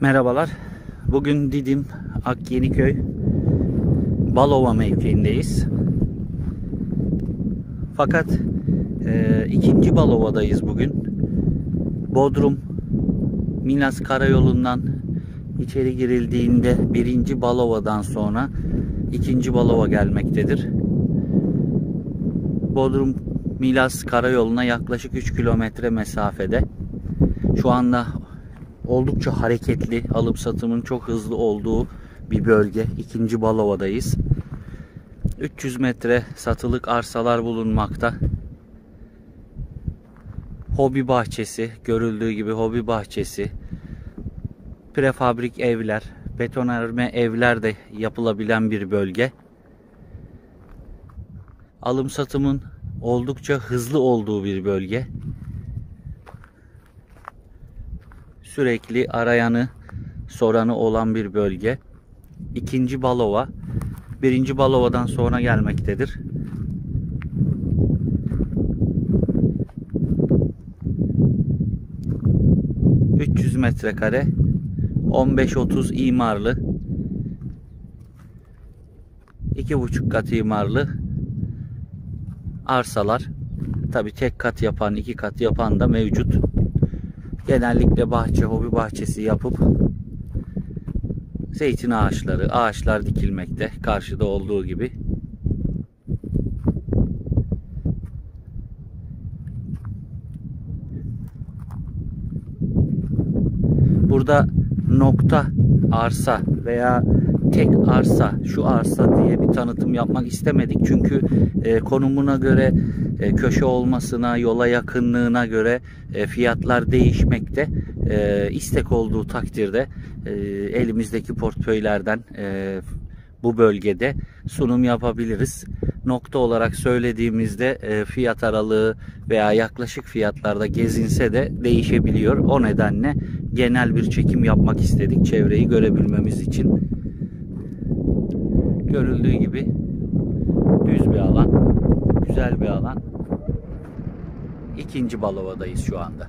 Merhabalar. Bugün Didim Akyeniköy Balova mevkiindeyiz. Fakat e, ikinci Balova'dayız bugün. Bodrum Milas Karayolu'ndan içeri girildiğinde birinci Balova'dan sonra ikinci Balova gelmektedir. Bodrum Milas Karayolu'na yaklaşık 3 kilometre mesafede. Şu anda oldukça hareketli, alım satımın çok hızlı olduğu bir bölge. İkinci Balova'dayız. 300 metre satılık arsalar bulunmakta. Hobi bahçesi, görüldüğü gibi hobi bahçesi, prefabrik evler, betonarme evler de yapılabilen bir bölge. Alım satımın oldukça hızlı olduğu bir bölge. Sürekli arayanı, soranı olan bir bölge. İkinci Balova, birinci Balova'dan sonra gelmektedir. ...300 metrekare... ...15-30 imarlı... ...2,5 kat imarlı... ...arsalar... ...tabi tek kat yapan, iki kat yapan da mevcut... ...genellikle bahçe, hobi bahçesi yapıp... ...zeytin ağaçları, ağaçlar dikilmekte... ...karşıda olduğu gibi... Burada nokta arsa veya tek arsa şu arsa diye bir tanıtım yapmak istemedik. Çünkü e, konumuna göre e, köşe olmasına, yola yakınlığına göre e, fiyatlar değişmekte. E, istek olduğu takdirde e, elimizdeki portföylerden e, bu bölgede sunum yapabiliriz. Nokta olarak söylediğimizde e, fiyat aralığı veya yaklaşık fiyatlarda gezinse de değişebiliyor. O nedenle genel bir çekim yapmak istedik çevreyi görebilmemiz için. Görüldüğü gibi düz bir alan, güzel bir alan. İkinci Balova'dayız şu anda.